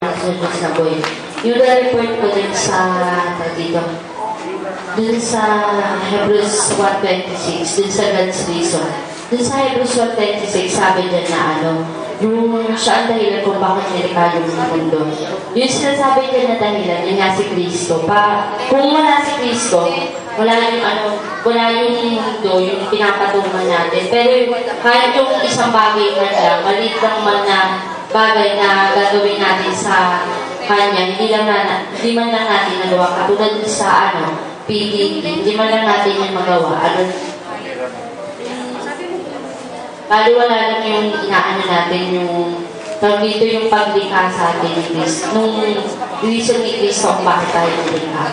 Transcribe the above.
Sunod sa boy. Yung report ko din sa, dito, dun sa Hebrews 1.26, dun sa God's reason. Dun sa Hebrews 1.26, sabi dyan na ano, yung siya ang dahilan kung bakit nilikha yung mundo. Yung sinasabi dyan na dahilan, yun nga si Kristo. Pa, kung wala si Kristo, wala yung ano, wala yung mundo, yung pinapatungan natin. Pero kahit yung isang bagay man lang, maliit lang man na bagay na gagawin natin sa kanya, hindi lang na, hindi man lang natin nagawa. Katulad sa ano, PDP, hindi man lang natin yung magawa. Ano, Bali wala lang yung inaano natin yung tawag dito yung paglikha sa atin ni Chris. Nung reason ni Chris kung bakit tayo nilikha.